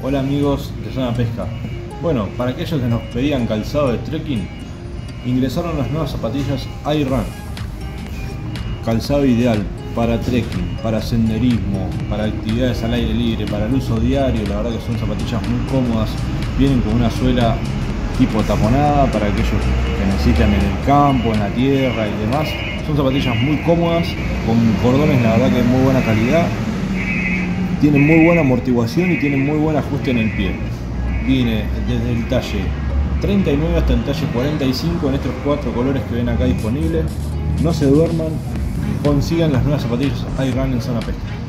Hola amigos de Zona Pesca. Bueno, para aquellos que nos pedían calzado de trekking, ingresaron las nuevas zapatillas iRun. Calzado ideal para trekking, para senderismo, para actividades al aire libre, para el uso diario. La verdad que son zapatillas muy cómodas. Vienen con una suela tipo taponada para aquellos que necesitan en el campo, en la tierra y demás. Son zapatillas muy cómodas, con cordones la verdad que de muy buena calidad tienen muy buena amortiguación y tienen muy buen ajuste en el pie. Viene desde el talle 39 hasta el talle 45 en estos cuatro colores que ven acá disponibles. No se duerman, consigan las nuevas zapatillas iRun en zona pesca.